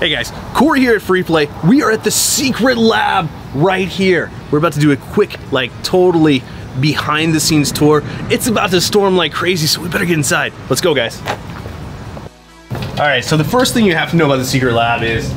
Hey guys, Corey here at Free Play. We are at the secret lab right here. We're about to do a quick, like totally behind the scenes tour. It's about to storm like crazy, so we better get inside. Let's go guys. All right, so the first thing you have to know about the secret lab is,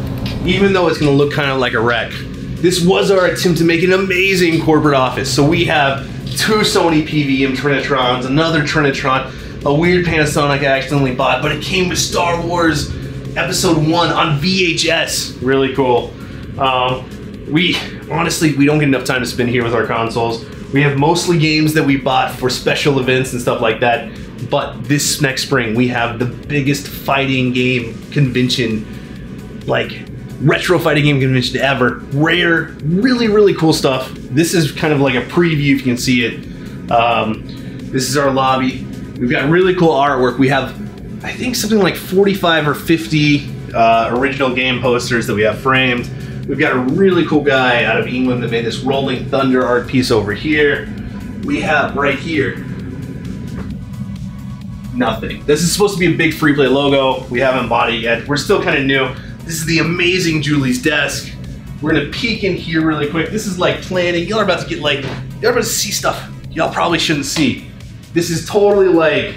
even though it's gonna look kind of like a wreck, this was our attempt to make an amazing corporate office. So we have two Sony PVM Trinitrons, another Trinitron, a weird Panasonic I accidentally bought, but it came with Star Wars episode one on VHS. Really cool. Um, we honestly we don't get enough time to spend here with our consoles. We have mostly games that we bought for special events and stuff like that. But this next spring we have the biggest fighting game convention, like retro fighting game convention ever. Rare, really really cool stuff. This is kind of like a preview if you can see it. Um, this is our lobby. We've got really cool artwork. We have I think something like 45 or 50 uh, original game posters that we have framed. We've got a really cool guy out of England that made this Rolling Thunder art piece over here. We have right here nothing. This is supposed to be a big free play logo. We haven't bought it yet. We're still kind of new. This is the amazing Julie's desk. We're gonna peek in here really quick. This is like planning. Y'all are about to get like, y'all are about to see stuff y'all probably shouldn't see. This is totally like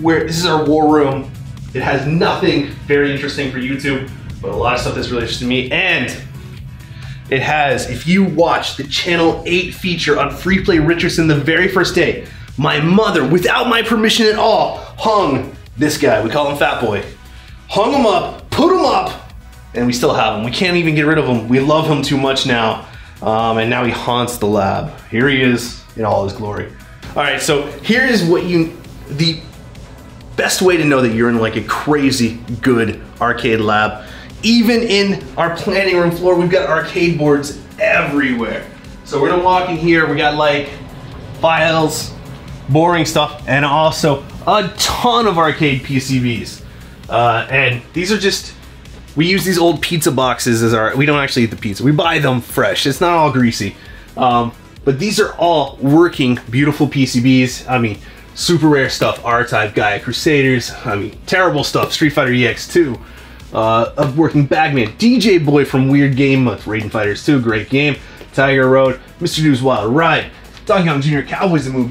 where this is our war room. It has nothing very interesting for YouTube, but a lot of stuff that's really interesting to me. And it has, if you watch the Channel 8 feature on Free Play Richardson the very first day, my mother, without my permission at all, hung this guy. We call him Fat Boy. Hung him up, put him up, and we still have him. We can't even get rid of him. We love him too much now. Um, and now he haunts the lab. Here he is in all his glory. All right, so here is what you, the best way to know that you're in like a crazy good arcade lab. Even in our planning room floor, we've got arcade boards everywhere. So we're gonna walk in here, we got like files, boring stuff, and also a ton of arcade PCBs. Uh, and these are just, we use these old pizza boxes as our, we don't actually eat the pizza, we buy them fresh, it's not all greasy. Um, but these are all working, beautiful PCBs. I mean, super rare stuff, R-Type Gaia Crusaders, I mean, terrible stuff, Street Fighter EX2, uh, a working Bagman, DJ Boy from Weird Game Month, Raiden Fighters 2, great game, Tiger Road, Mr. Do's Wild Ride, Donkey Kong Jr. Cowboys and Moo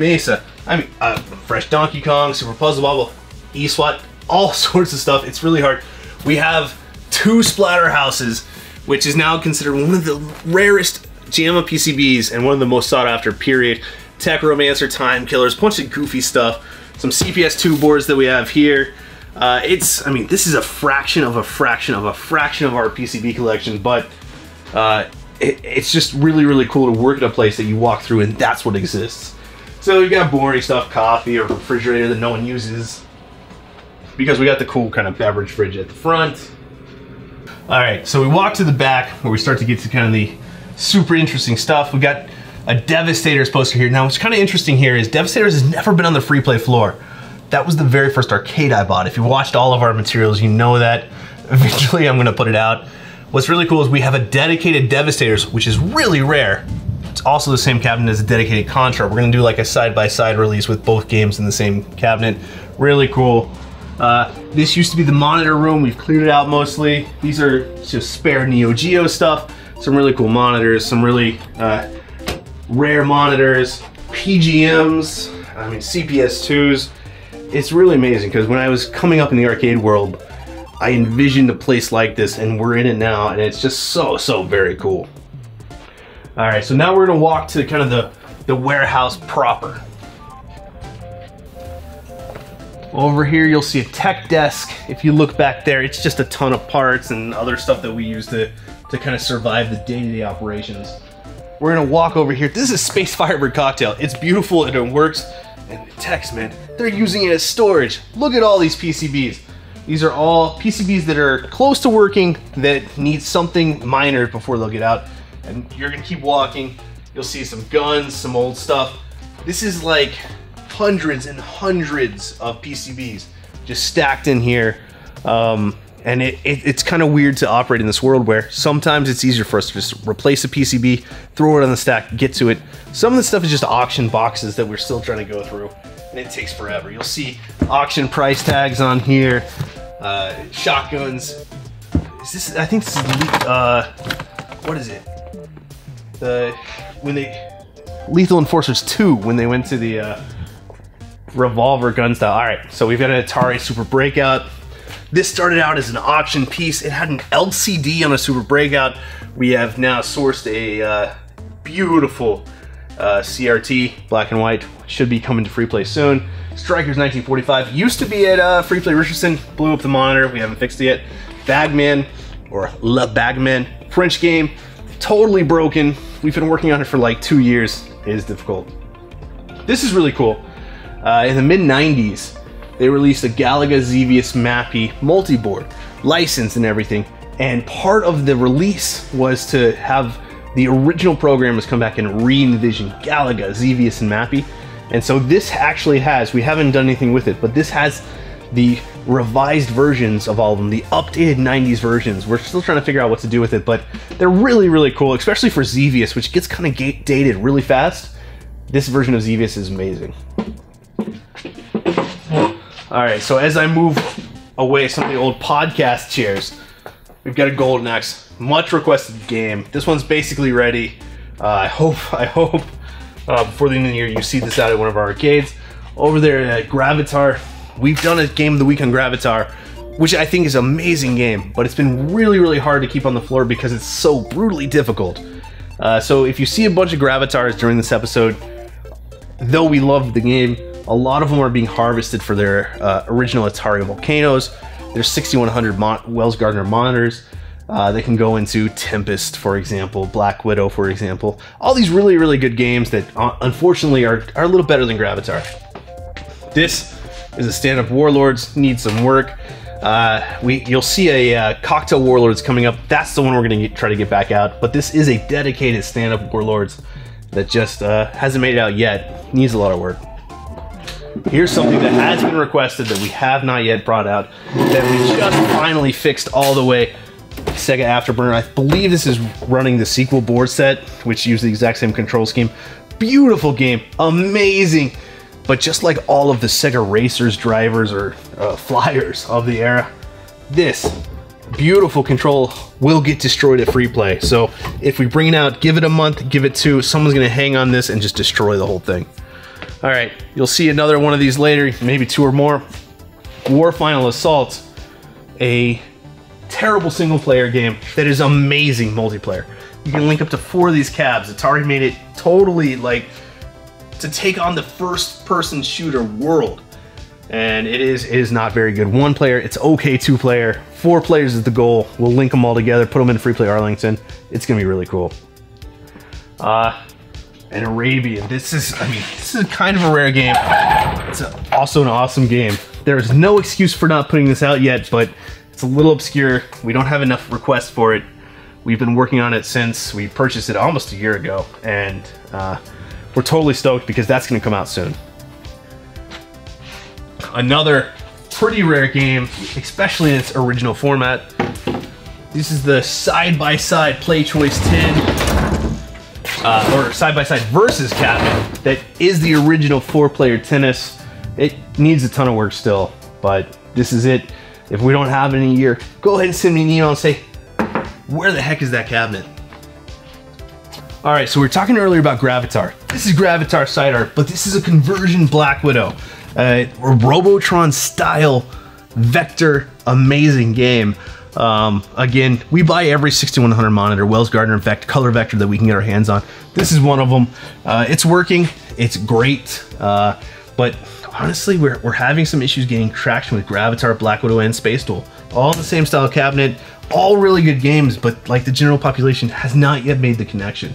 I mean, uh, Fresh Donkey Kong, Super Puzzle Bobble, eSWAT, all sorts of stuff, it's really hard. We have two splatter houses, which is now considered one of the rarest JAMMA PCBs and one of the most sought after, period. Techromancer, Time Killers, bunch of goofy stuff. Some CPS2 boards that we have here. Uh, it's, I mean, this is a fraction of a fraction of a fraction of our PCB collection, but uh, it, it's just really, really cool to work at a place that you walk through and that's what exists. So you got boring stuff, coffee or refrigerator that no one uses because we got the cool kind of beverage fridge at the front. All right, so we walk to the back where we start to get to kind of the super interesting stuff. We got a Devastators poster here. Now, what's kind of interesting here is Devastators has never been on the free play floor. That was the very first arcade I bought. If you watched all of our materials, you know that. Eventually, I'm gonna put it out. What's really cool is we have a dedicated Devastators, which is really rare. It's also the same cabinet as a dedicated Contra. We're gonna do like a side-by-side -side release with both games in the same cabinet. Really cool. Uh, this used to be the monitor room. We've cleared it out mostly. These are just spare Neo Geo stuff. Some really cool monitors, some really uh, rare monitors, PGMs, I mean CPS2s. It's really amazing because when I was coming up in the arcade world, I envisioned a place like this and we're in it now and it's just so, so very cool. All right, so now we're gonna walk to kind of the, the warehouse proper. Over here, you'll see a tech desk. If you look back there, it's just a ton of parts and other stuff that we use to, to kind of survive the day-to-day -day operations. We're gonna walk over here. This is Space Firebird cocktail. It's beautiful and it works. And the techs, man, they're using it as storage. Look at all these PCBs. These are all PCBs that are close to working that need something minor before they'll get out. And you're gonna keep walking. You'll see some guns, some old stuff. This is like hundreds and hundreds of PCBs just stacked in here. Um, and it, it, it's kind of weird to operate in this world where sometimes it's easier for us to just replace a PCB, throw it on the stack, get to it. Some of the stuff is just auction boxes that we're still trying to go through, and it takes forever. You'll see auction price tags on here, uh, shotguns, is this? I think this is uh, what is it? The when they Lethal Enforcers 2 when they went to the uh, revolver gun style. All right, so we've got an Atari Super Breakout. This started out as an auction piece. It had an LCD on a Super Breakout. We have now sourced a uh, beautiful uh, CRT, black and white. Should be coming to free play soon. Strikers 1945 used to be at uh, Free Play Richardson. Blew up the monitor. We haven't fixed it yet. Bagman or Le Bagman French game, totally broken. We've been working on it for like two years. It is difficult. This is really cool. Uh, in the mid 90s, they released a Galaga Xevious Mappy multi-board, licensed and everything. And part of the release was to have the original programmers come back and re-envision Galaga, Xevious, and Mappy. And so this actually has, we haven't done anything with it, but this has the revised versions of all of them, the updated 90s versions. We're still trying to figure out what to do with it, but they're really, really cool, especially for Xevious, which gets kind of dated really fast. This version of Xevious is amazing. All right, so as I move away some of the old podcast chairs, we've got a Golden Axe, much requested game. This one's basically ready. Uh, I hope, I hope uh, before the end of the year you see this out at one of our arcades. Over there at Gravitar, we've done a game of the week on Gravitar, which I think is an amazing game, but it's been really, really hard to keep on the floor because it's so brutally difficult. Uh, so if you see a bunch of Gravitars during this episode, though we love the game, a lot of them are being harvested for their uh, original Atari Volcanoes. There's 6100 Mon Wells Gardner monitors. Uh, they can go into Tempest, for example, Black Widow, for example. All these really, really good games that uh, unfortunately are, are a little better than Gravitar. This is a stand-up Warlords, needs some work. Uh, we You'll see a uh, Cocktail Warlords coming up. That's the one we're going to try to get back out. But this is a dedicated stand-up Warlords that just uh, hasn't made it out yet. Needs a lot of work. Here's something that has been requested that we have not yet brought out, that we just finally fixed all the way. Sega Afterburner. I believe this is running the sequel board set, which uses the exact same control scheme. Beautiful game, amazing. But just like all of the Sega Racers drivers or uh, flyers of the era, this beautiful control will get destroyed at free play. So if we bring it out, give it a month, give it two, someone's gonna hang on this and just destroy the whole thing. All right, you'll see another one of these later, maybe two or more. War Final Assault, a terrible single player game that is amazing multiplayer. You can link up to four of these cabs. Atari made it totally like to take on the first person shooter world. And it is it is not very good. One player, it's okay two player. Four players is the goal. We'll link them all together, put them in free play Arlington. It's gonna be really cool. Uh, and Arabian. This is, I mean, this is kind of a rare game. It's also an awesome game. There's no excuse for not putting this out yet, but it's a little obscure. We don't have enough requests for it. We've been working on it since we purchased it almost a year ago, and uh, we're totally stoked because that's going to come out soon. Another pretty rare game, especially in its original format. This is the side-by-side -side Play Choice 10 uh, or side by side versus cabinet that is the original four player tennis. It needs a ton of work still, but this is it. If we don't have it in a year, go ahead and send me an email and say, where the heck is that cabinet? All right, so we were talking earlier about Gravitar. This is Gravitar side art, but this is a conversion Black Widow. Uh, Robotron style vector amazing game. Um, again, we buy every 6100 monitor, Wells Gardner Vect color vector that we can get our hands on. This is one of them. Uh, it's working, it's great, uh, but honestly, we're, we're having some issues getting traction with Gravitar, Black Widow, and Space Duel. All the same style cabinet, all really good games, but like the general population has not yet made the connection.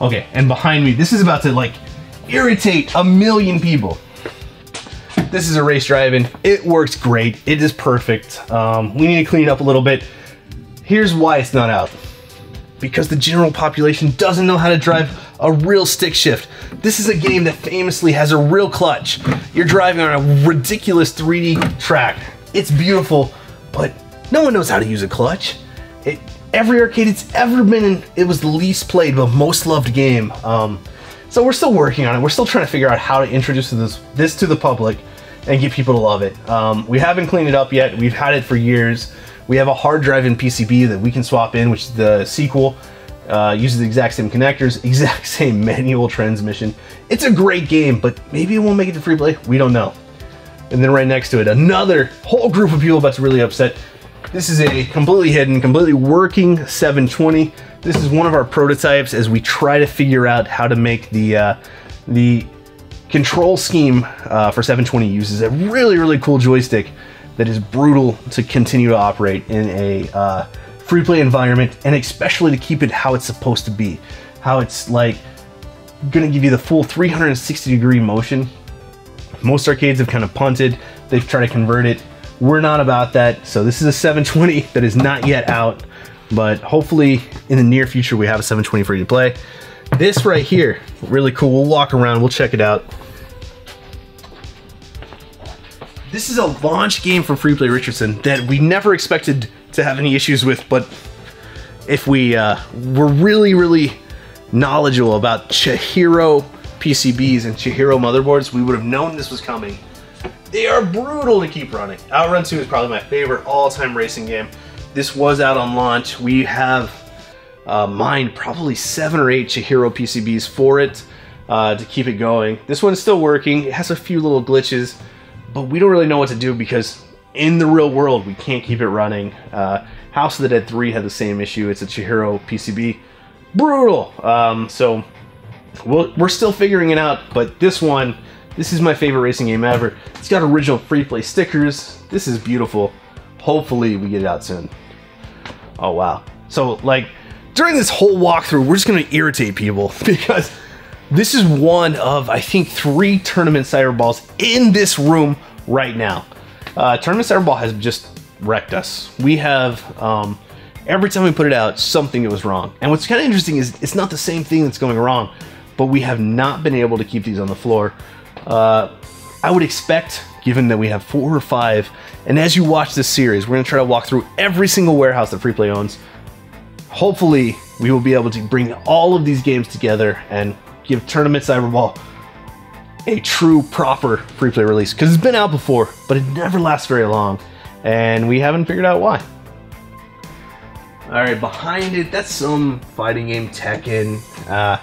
Okay, and behind me, this is about to like irritate a million people. This is a Race Drivin'. It works great. It is perfect. Um, we need to clean it up a little bit. Here's why it's not out. Because the general population doesn't know how to drive a real stick shift. This is a game that famously has a real clutch. You're driving on a ridiculous 3D track. It's beautiful, but no one knows how to use a clutch. It, every arcade it's ever been in, it was the least played but most loved game. Um, so we're still working on it. We're still trying to figure out how to introduce this, this to the public and get people to love it. Um, we haven't cleaned it up yet. We've had it for years. We have a Hard Drivin' PCB that we can swap in, which is the sequel. Uh, uses the exact same connectors, exact same manual transmission. It's a great game, but maybe it won't make it to free play. We don't know. And then right next to it, another whole group of people that's really upset. This is a completely hidden, completely working 720. This is one of our prototypes as we try to figure out how to make the uh, the control scheme uh, for 720 uses a really, really cool joystick that is brutal to continue to operate in a uh, free play environment and especially to keep it how it's supposed to be. How it's like gonna give you the full 360 degree motion. Most arcades have kind of punted, they've tried to convert it. We're not about that, so this is a 720 that is not yet out, but hopefully in the near future we have a 720 for you to play. This right here, really cool. We'll walk around, we'll check it out. This is a launch game from Free Play Richardson that we never expected to have any issues with, but if we uh, were really, really knowledgeable about Chihiro PCBs and Chihiro motherboards, we would have known this was coming. They are brutal to keep running. Outrun 2 is probably my favorite all-time racing game. This was out on launch. We have uh, mined probably seven or eight Chihiro PCBs for it uh, to keep it going. This one's still working. It has a few little glitches, but we don't really know what to do because in the real world, we can't keep it running. Uh, House of the Dead 3 had the same issue. It's a Chihiro PCB. Brutal. Um, so we we are still figuring it out, but this one, this is my favorite racing game ever. It's got original free play stickers. This is beautiful. Hopefully we get it out soon. Oh wow. So like during this whole walkthrough, we're just gonna irritate people because this is one of, I think, three tournament cyberballs in this room right now. Uh, tournament cyberball has just wrecked us. We have, um, every time we put it out, something that was wrong. And what's kind of interesting is it's not the same thing that's going wrong, but we have not been able to keep these on the floor. Uh, I would expect, given that we have four or five, and as you watch this series, we're gonna try to walk through every single warehouse that Freeplay owns. Hopefully, we will be able to bring all of these games together and give Tournament Cyberball a true, proper free play release. Because it's been out before, but it never lasts very long. And we haven't figured out why. Alright, behind it, that's some fighting game Tekken. Uh,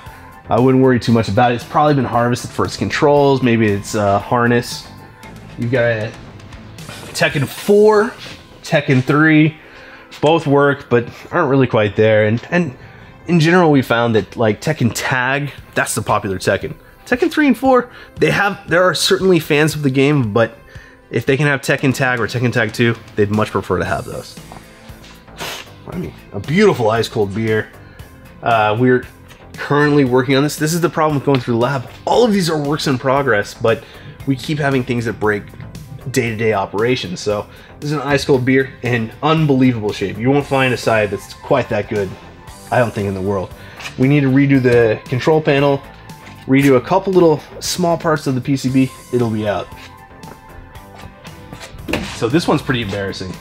I wouldn't worry too much about it. It's probably been harvested for its controls. Maybe it's a harness. You've got Tekken 4, Tekken 3. Both work, but aren't really quite there. And, and in general, we found that like Tekken Tag, that's the popular Tekken. Tekken 3 and 4, they have there are certainly fans of the game, but if they can have Tekken Tag or Tekken Tag 2, they'd much prefer to have those. I mean, a beautiful ice cold beer. Uh, we're currently working on this. This is the problem with going through the lab. All of these are works in progress, but we keep having things that break day-to-day -day operations. So this is an ice cold beer in unbelievable shape. You won't find a side that's quite that good, I don't think, in the world. We need to redo the control panel, redo a couple little small parts of the PCB, it'll be out. So this one's pretty embarrassing.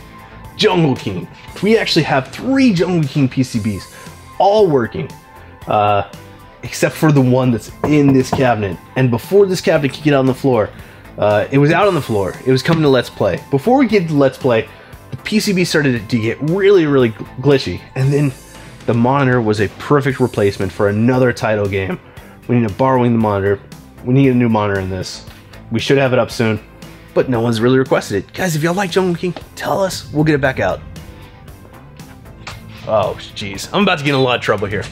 Jungle King. We actually have three Jungle King PCBs, all working, uh, except for the one that's in this cabinet. And before this cabinet could get on the floor, uh, it was out on the floor. It was coming to Let's Play. Before we get to Let's Play, the PCB started to get really, really glitchy. And then the monitor was a perfect replacement for another title game we need to borrowing the monitor. We need a new monitor in this. We should have it up soon, but no one's really requested it. Guys, if y'all like Jungle King, tell us. We'll get it back out. Oh, jeez. I'm about to get in a lot of trouble here.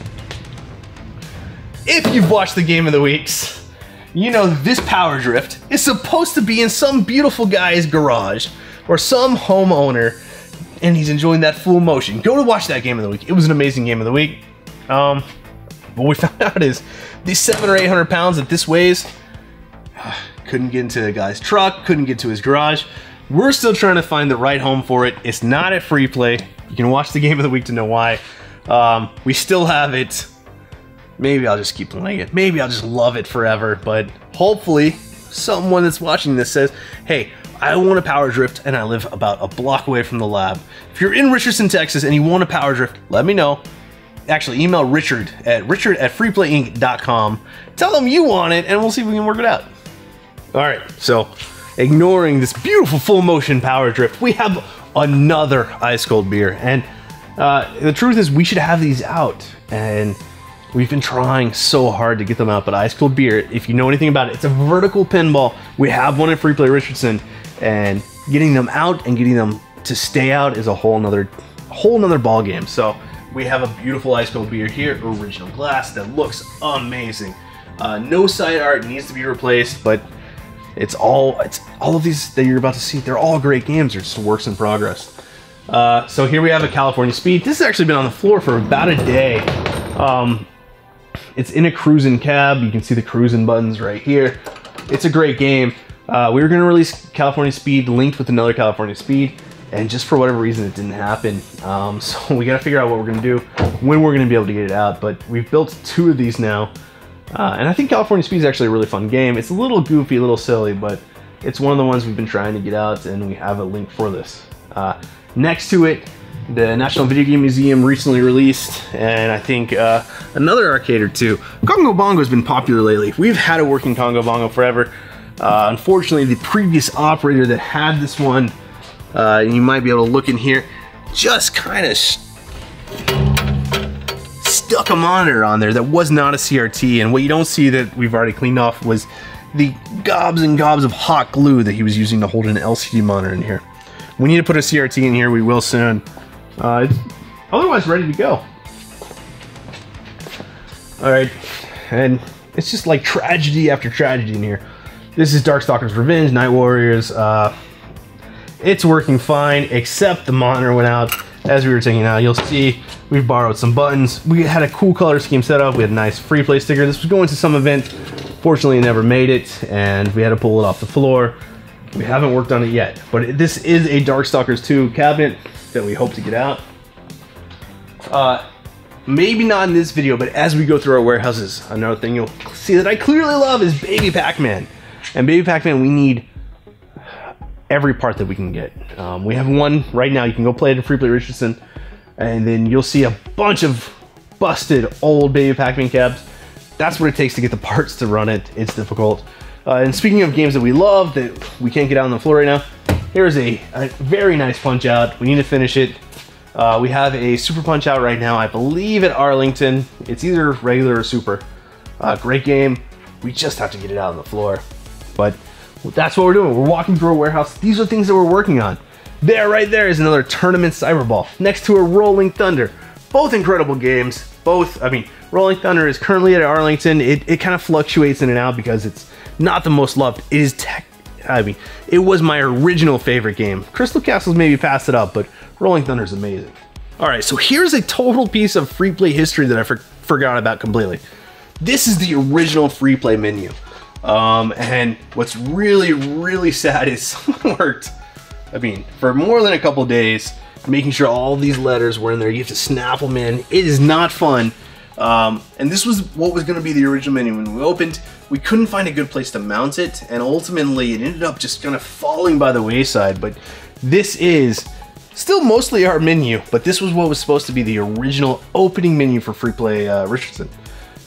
If you've watched the Game of the Weeks, you know this power drift is supposed to be in some beautiful guy's garage or some homeowner and he's enjoying that full motion. Go to watch that Game of the Week. It was an amazing Game of the Week. Um, what we found out is these seven or 800 pounds that this weighs, couldn't get into the guy's truck, couldn't get to his garage. We're still trying to find the right home for it. It's not at free play. You can watch the game of the week to know why. Um, we still have it. Maybe I'll just keep playing it. Maybe I'll just love it forever. But hopefully, someone that's watching this says, hey, I want a power drift and I live about a block away from the lab. If you're in Richardson, Texas and you want a power drift, let me know actually email Richard at richard at freeplayinc.com. Tell them you want it, and we'll see if we can work it out. All right, so ignoring this beautiful full motion power drift, we have another ice cold beer. And uh, the truth is, we should have these out. And we've been trying so hard to get them out. But ice cold beer, if you know anything about it, it's a vertical pinball. We have one at Free Play Richardson, and getting them out and getting them to stay out is a whole nother, whole nother ball game. So we have a beautiful ice cold beer here, original glass that looks amazing. Uh, no side art needs to be replaced, but it's all it's all of these that you're about to see. They're all great games. They're just works in progress. Uh, so here we have a California Speed. This has actually been on the floor for about a day. Um, it's in a cruising cab. You can see the cruising buttons right here. It's a great game. Uh, we were going to release California Speed linked with another California Speed, and just for whatever reason, it didn't happen. Um, so we got to figure out what we're to do, when we're to be able to get it out. But we've built two of these now. Uh, and I think California Speed is actually a really fun game. It's a little goofy, a little silly, but it's one of the ones we've been trying to get out, and we have a link for this. Uh, next to it, the National Video Game Museum recently released, and I think uh, another arcade or two. Congo Bongo has been popular lately. We've had a working Congo Bongo forever. Uh, unfortunately, the previous operator that had this one, uh, you might be able to look in here, just kind of stuck a monitor on there that was not a CRT. And what you don't see that we've already cleaned off was the gobs and gobs of hot glue that he was using to hold an LCD monitor in here. We need to put a CRT in here. We will soon. Uh, it's otherwise ready to go. All right, and it's just like tragedy after tragedy in here. This is Darkstalkers Revenge, Night Warriors. Uh, it's working fine, except the monitor went out as we were taking it out. You'll see we've borrowed some buttons. We had a cool color scheme set up. We had a nice free play sticker. This was going to some event. Fortunately, never made it, and we had to pull it off the floor. We haven't worked on it yet, but this is a Darkstalkers 2 cabinet that we hope to get out. Uh, maybe not in this video, but as we go through our warehouses, another thing you'll see that I clearly love is Baby Pac-Man. And Baby Pac-Man, we need every part that we can get. Um, we have one right now. You can go play it in Free Play Richardson, and then you'll see a bunch of busted old Baby Pac-Man cabs. That's what it takes to get the parts to run it. It's difficult. Uh, and speaking of games that we love that we can't get out on the floor right now, here's a, a very nice punch out. We need to finish it. Uh, we have a super punch out right now, I believe at Arlington. It's either regular or super. Uh, great game. We just have to get it out on the floor. But that's what we're doing. We're walking through a warehouse. These are things that we're working on. There, right there, is another Tournament Cyberball next to a Rolling Thunder. Both incredible games. Both, I mean, Rolling Thunder is currently at Arlington. It, it kind of fluctuates in and out because it's not the most loved. It is tech. I mean, it was my original favorite game. Crystal Castles maybe passed it up, but Rolling Thunder is amazing. All right, so here's a total piece of free play history that I for forgot about completely. This is the original free play menu. Um, and what's really, really sad is someone worked, I mean, for more than a couple days, making sure all these letters were in there. You have to snap them in. It is not fun. Um, and this was what was going to be the original menu. When we opened, we couldn't find a good place to mount it, and ultimately it ended up just kind of falling by the wayside. But this is still mostly our menu, but this was what was supposed to be the original opening menu for Free Play uh, Richardson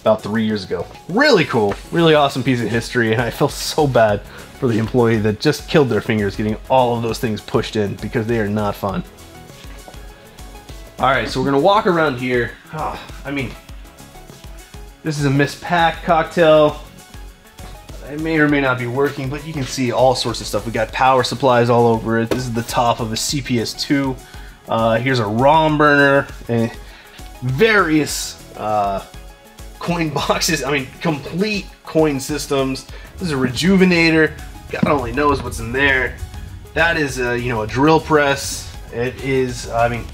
about three years ago. Really cool, really awesome piece of history, and I feel so bad for the employee that just killed their fingers getting all of those things pushed in because they are not fun. All right, so we're gonna walk around here. Oh, I mean, this is a Ms. Pac cocktail. It may or may not be working, but you can see all sorts of stuff. We got power supplies all over it. This is the top of a CPS2. Uh, here's a ROM burner and various uh, coin boxes. I mean, complete coin systems. This is a rejuvenator. God only knows what's in there. That is, a, you know, a drill press. It is, I mean,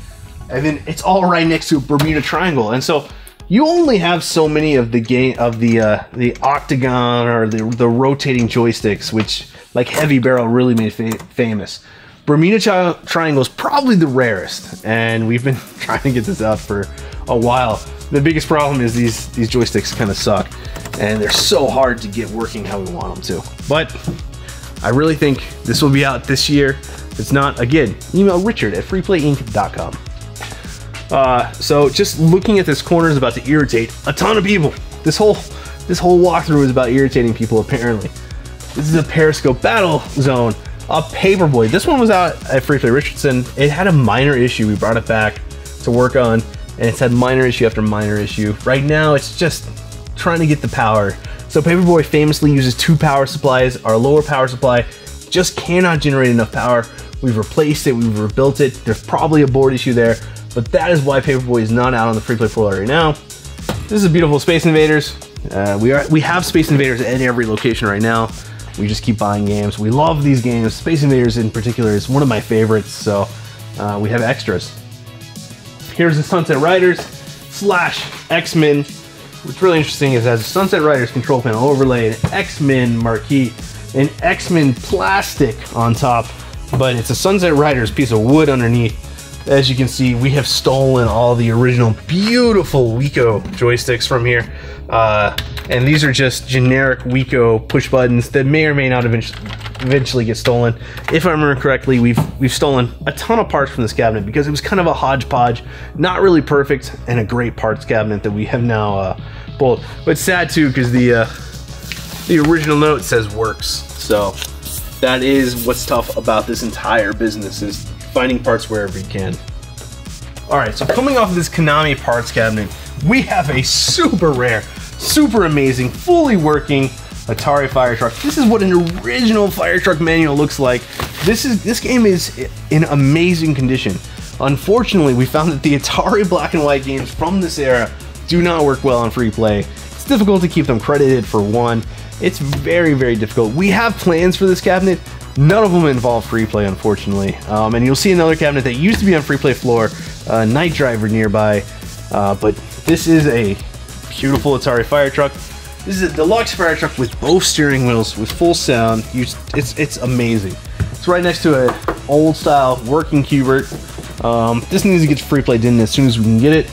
and then it's all right next to a Bermuda Triangle. And so you only have so many of the game of the uh, the octagon or the the rotating joysticks, which like Heavy Barrel really made fa famous. Bermuda tri Triangle is probably the rarest, and we've been trying to get this out for a while. The biggest problem is these these joysticks kind of suck, and they're so hard to get working how we want them to. But I really think this will be out this year. If it's not, again, email richard at freeplayinc.com. Uh, so just looking at this corner is about to irritate a ton of people. This whole this whole walkthrough is about irritating people apparently. This is a Periscope battle zone. a Paperboy. This one was out at Free Play Richardson. It had a minor issue. We brought it back to work on, and it's had minor issue after minor issue. Right now, it's just trying to get the power. So Paperboy famously uses two power supplies. Our lower power supply just cannot generate enough power. We've replaced it, we've rebuilt it. There's probably a board issue there, but that is why Paperboy is not out on the free play floor right now. This is a beautiful Space Invaders. Uh, we are we have Space Invaders at every location right now. We just keep buying games. We love these games. Space Invaders in particular is one of my favorites, so uh, we have extras. Here's the Sunset Riders slash X-Men. What's really interesting is it has a Sunset Riders control panel overlay, an X-Men marquee, an X-Men plastic on top, but it's a Sunset Riders piece of wood underneath. As you can see, we have stolen all the original beautiful Wico joysticks from here. Uh, and these are just generic Wico push buttons that may or may not eventually get stolen. If I remember correctly, we've we've stolen a ton of parts from this cabinet because it was kind of a hodgepodge, not really perfect, and a great parts cabinet that we have now uh, pulled. But sad too because the uh, the original note says works. So that is what's tough about this entire business is finding parts wherever you can. All right, so coming off of this Konami parts cabinet, we have a super rare, super amazing, fully working Atari Fire Truck. This is what an original Fire Truck manual looks like. This is this game is in amazing condition. Unfortunately, we found that the Atari black and white games from this era do not work well on free play. It's difficult to keep them credited for one. It's very, very difficult. We have plans for this cabinet. None of them involve free play, unfortunately. Um, and you'll see another cabinet that used to be on free play floor, uh, Night Driver nearby. Uh, but this is a beautiful Atari fire truck. This is a deluxe fire truck with both steering wheels, with full sound. You, it's it's amazing. It's right next to an old style working Q*bert. Um, this needs to get free played in as soon as we can get it.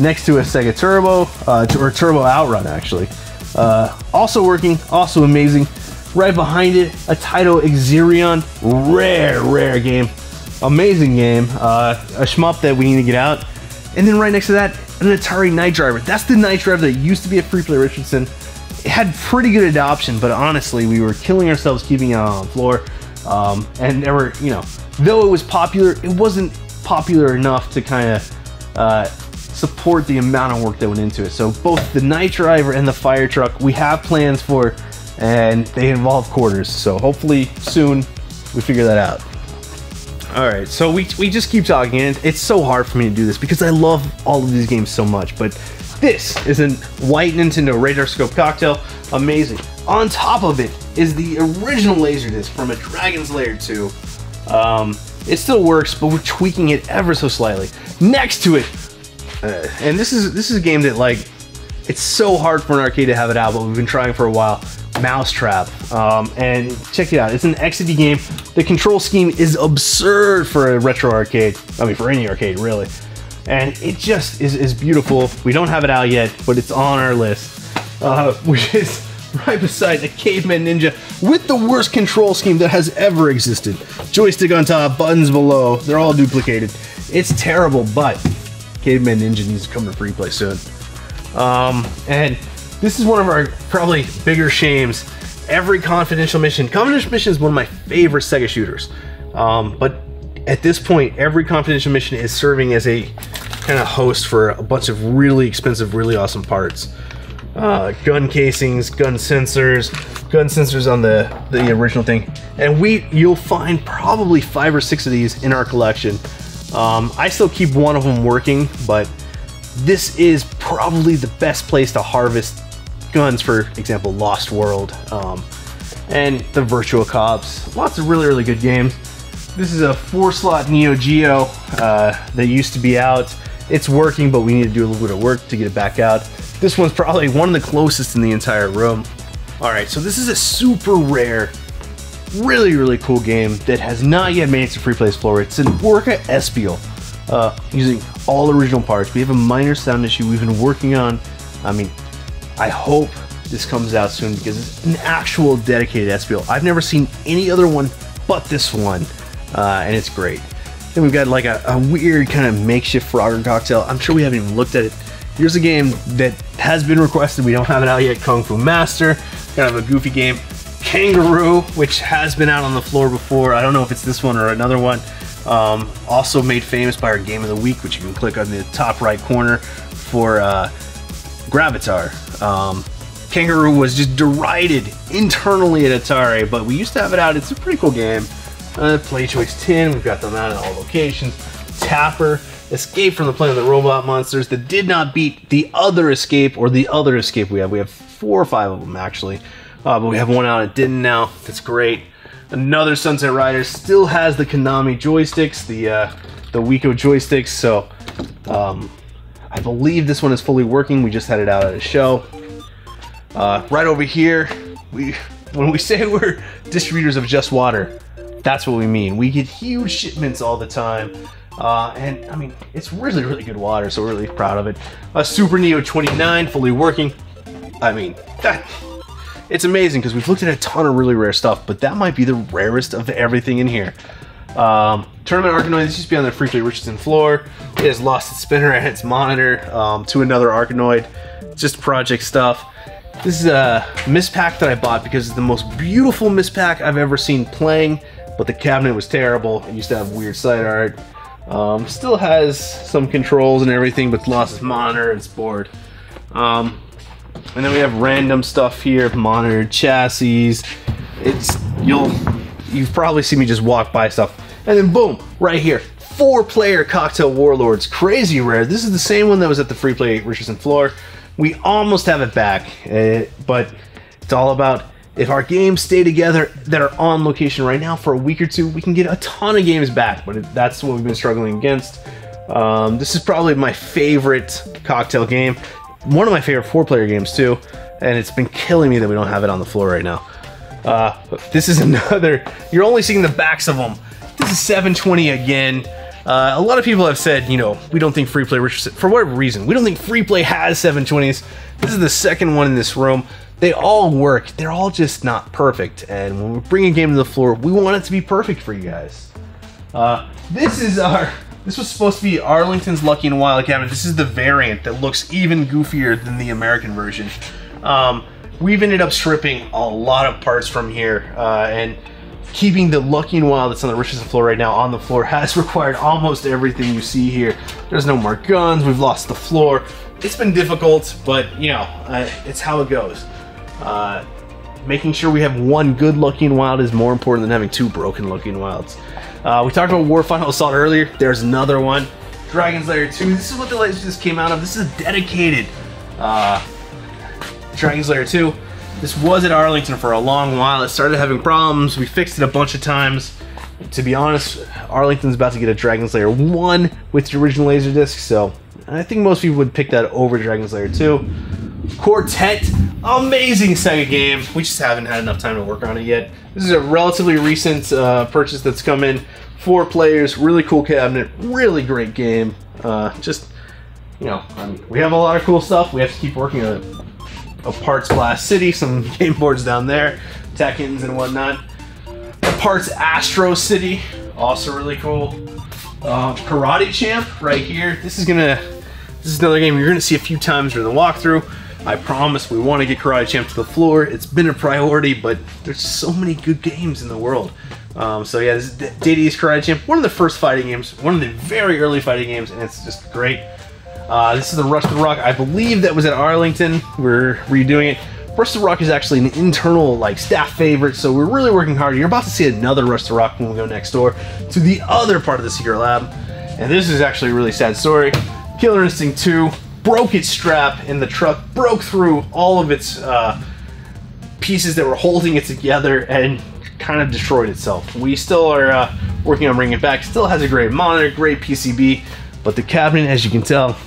Next to a Sega Turbo, uh, or Turbo Outrun actually. Uh, also working, also amazing. Right behind it, a Taito Exerion, rare, rare game. Amazing game. Uh, a shmup that we need to get out. And then right next to that, an Atari Night Driver. That's the Night Driver that used to be a Free Play Richardson. It had pretty good adoption, but honestly, we were killing ourselves keeping it on the floor. Um, and there were, you know, though it was popular, it wasn't popular enough to kind of uh, support the amount of work that went into it. So both the Night Driver and the fire truck, we have plans for, and they involve quarters. So hopefully soon we figure that out. All right, so we, we just keep talking, and it's so hard for me to do this because I love all of these games so much, but this is a white Nintendo Radar Scope cocktail, amazing. On top of it is the original Laserdisc from a Dragon's Lair 2. Um, it still works, but we're tweaking it ever so slightly. Next to it, uh, and this is this is a game that like it's so hard for an arcade to have it out, but we've been trying for a while. Mousetrap, um, and check it out. It's an Exidy game. The control scheme is absurd for a retro arcade. I mean, for any arcade, really. And it just is, is beautiful. We don't have it out yet, but it's on our list, uh, which is right beside the Caveman Ninja with the worst control scheme that has ever existed. Joystick on top, buttons below, they're all duplicated. It's terrible, but Caveman Ninja needs to come to free play soon. Um, and this is one of our probably bigger shames. Every confidential mission, confidential mission is one of my favorite Sega shooters. Um, but at this point, every confidential mission is serving as a kind of host for a bunch of really expensive, really awesome parts. Uh, gun casings, gun sensors, gun sensors on the, the original thing. And we, you'll find probably five or six of these in our collection. Um, I still keep one of them working, but this is probably the best place to harvest guns, for example, Lost World, um, and the Virtual Cops. Lots of really, really good games. This is a four slot Neo Geo uh, that used to be out. It's working, but we need to do a little bit of work to get it back out. This one's probably one of the closest in the entire room. All right, so this is a super rare really, really cool game that has not yet made it to Free Play's floor. It's an Orca Espial, uh, using all original parts. We have a minor sound issue we've been working on. I mean, I hope this comes out soon because it's an actual dedicated Espial. I've never seen any other one but this one, uh, and it's great. Then we've got like a, a weird kind of makeshift Frogger cocktail. I'm sure we haven't even looked at it. Here's a game that has been requested. We don't have it out yet. Kung Fu Master, kind of a goofy game. Kangaroo, which has been out on the floor before. I don't know if it's this one or another one. Um, also made famous by our game of the week, which you can click on the top right corner for uh, Gravitar. Um, Kangaroo was just derided internally at Atari, but we used to have it out. It's a pretty cool game. Uh, Play Choice 10, we've got them out in all locations. Tapper, Escape from the Planet of the Robot Monsters that did not beat the other Escape or the other Escape we have. We have four or five of them actually, uh, but we have one out that didn't now. That's great. Another Sunset Riders still has the Konami joysticks, the uh, the Wico joysticks. So um, I believe this one is fully working. We just had it out at a show. Uh, right over here, we when we say we're distributors of just water, that's what we mean. We get huge shipments all the time. Uh, and I mean, it's really, really good water, so we're really proud of it. A Super Neo 29, fully working. I mean, that it's amazing because we've looked at a ton of really rare stuff, but that might be the rarest of everything in here. Um, Tournament Arkanoid, this used to be on the Free Richardson floor. It has lost its spinner and its monitor um, to another Arkanoid. Just project stuff. This is a Ms. Pac that I bought because it's the most beautiful Ms. Pac I've ever seen playing, but the cabinet was terrible. It used to have weird side art. Um, still has some controls and everything, but lost its monitor and its board. Um, and then we have random stuff here, monitor chassis. It's, you'll, you've probably seen me just walk by stuff. And then boom, right here, four player Cocktail Warlords, crazy rare. This is the same one that was at the free play Richardson floor. We almost have it back, uh, but it's all about if our games stay together that are on location right now for a week or two, we can get a ton of games back, but that's what we've been struggling against. Um, this is probably my favorite cocktail game. One of my favorite four player games, too, and it's been killing me that we don't have it on the floor right now. Uh, this is another, you're only seeing the backs of them. This is 720 again. Uh, a lot of people have said, you know, we don't think free play, for whatever reason, we don't think free play has 720s. This is the second one in this room they all work. They're all just not perfect. And when we bring a game to the floor, we want it to be perfect for you guys. Uh, this is our. This was supposed to be Arlington's Lucky and Wild cabinet. This is the variant that looks even goofier than the American version. Um, we've ended up stripping a lot of parts from here, uh, and keeping the Lucky and Wild that's on the Richardson floor right now on the floor has required almost everything you see here. There's no more guns. We've lost the floor. It's been difficult, but you know, uh, it's how it goes. Uh, making sure we have one good looking wild is more important than having two broken looking wilds. Uh, we talked about War Final Assault earlier. There's another one. Dragon's Lair 2. This is what the latest just came out of. This is dedicated uh, Dragon's Lair 2. This was at Arlington for a long while. It started having problems. We fixed it a bunch of times. To be honest, Arlington's about to get a Dragon's Lair 1 with the original Laserdisc, so I think most people would pick that over Dragon's Lair 2. Quartet, amazing Sega game. We just haven't had enough time to work on it yet. This is a relatively recent uh, purchase that's come in. Four players, really cool cabinet, really great game. Uh, just, you know, we have a lot of cool stuff. We have to keep working on it. a Parts Blast City, some game boards down there, Tekkens and whatnot. Parts Astro City, also really cool. Uh, Karate Champ right here. This is gonna, this is another game you're gonna see a few times during the walkthrough. I promise we want to get Karate Champ to the floor. It's been a priority, but there's so many good games in the world. Um, so yeah, this is Data East's Karate Champ, one of the first fighting games, one of the very early fighting games, and it's just great. Uh, this is the Rush to the Rock. I believe that was at Arlington. We're redoing it. Rush to Rock is actually an internal like staff favorite, so we're really working hard. You're about to see another Rush to Rock when we go next door to the other part of the Secret Lab. And this is actually a really sad story. Killer Instinct 2 broke its strap and the truck broke through all of its uh, pieces that were holding it together and kind of destroyed itself. We still are uh, working on bringing it back. Still has a great monitor, great PCB, but the cabinet, as you can tell,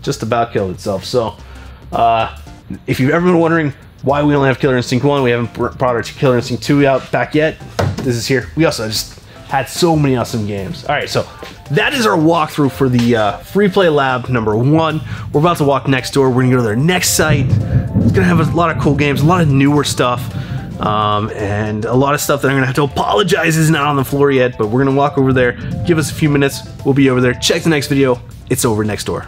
just about killed itself. So, uh, if you've ever been wondering why we only have Killer Instinct 1, we haven't brought our Killer Instinct 2 out back yet, this is here. We also just had so many awesome games. All right, so that is our walkthrough for the uh, Free Play Lab number one. We're about to walk next door. We're gonna go to their next site. It's gonna have a lot of cool games, a lot of newer stuff, um, and a lot of stuff that I'm gonna have to apologize is not on the floor yet, but we're gonna walk over there. Give us a few minutes. We'll be over there. Check the next video. It's over next door.